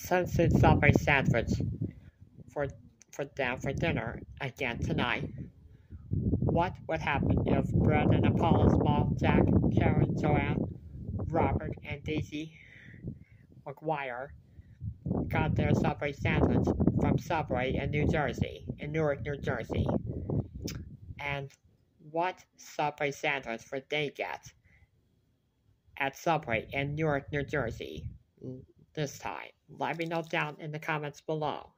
Sunset Subway sandwich for for them for dinner again tonight. What would happen if Brendon, Paula, Small, Jack, Karen, Joanne, Robert, and Daisy McGuire got their Subway sandwich from Subway in New Jersey, in Newark, New Jersey? And what Subway sandwich would they get at Subway in Newark, New Jersey this time? Let me know down in the comments below.